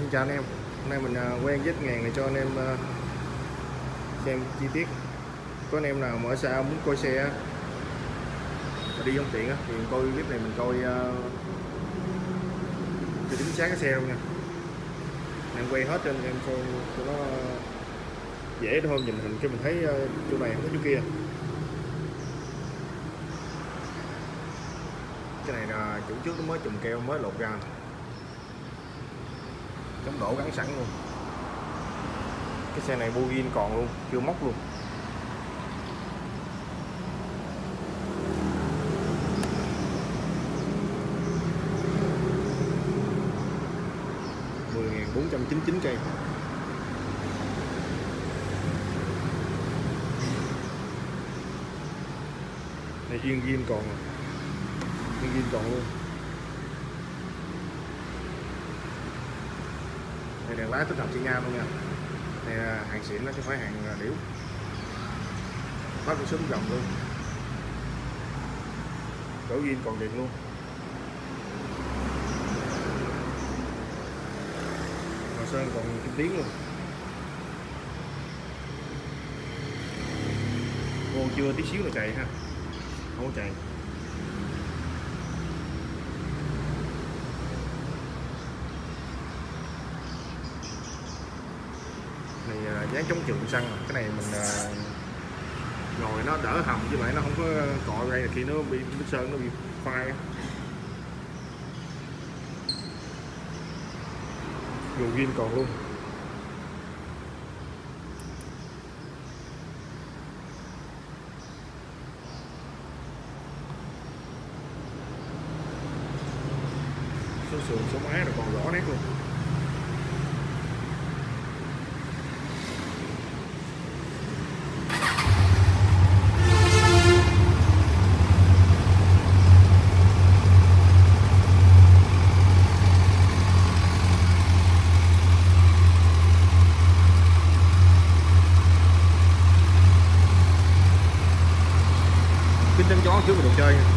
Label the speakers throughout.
Speaker 1: Xin chào anh em. Hôm nay mình à, quen với ngàn này cho anh em à, xem chi tiết. Có anh em nào mở xa muốn coi xe mà đi không tiện thì coi clip này mình coi à, cho chính xác cái xe luôn nha. Em quay hết trên em coi cho nó dễ thôi, nhìn hình cho mình thấy chỗ này không có chỗ kia. Cái này là chủ trước nó mới trùng keo mới lột ra chống đổ gắn sẵn luôn. Cái xe này bugin còn luôn, chưa móc luôn. mười nghìn bốn trăm chín chín cây. Này riêng zin còn. À. riêng còn luôn. Thì đèn lái tích hợp xi nhan luôn nha. Thì à, hàng xịn nó chứ phải hàng à, điểu bắt con súng rộng luôn. Đổ zin còn điện luôn. Mà sơn còn kim tiến luôn. Ô, chưa tí xíu là chạy ha. Không có chạy này à, dán chống trượt xăng à? cái này mình à, ngồi nó đỡ hầm với lại nó không có cọ gây là khi nó bị bít sơn nó bị phai dù ghim còn luôn. Số sườn số máy là còn rõ nét luôn. Kính trước mà đồ chơi. nha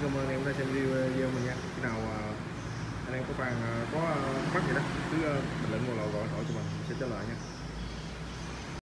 Speaker 1: xin cảm ơn em đã xem video mình nha. Khi nào à, anh em có phàn à, có à, mắc gì đó cứ à, bình luận vào lầu gọi hỏi cho mình mình sẽ trả lời nha.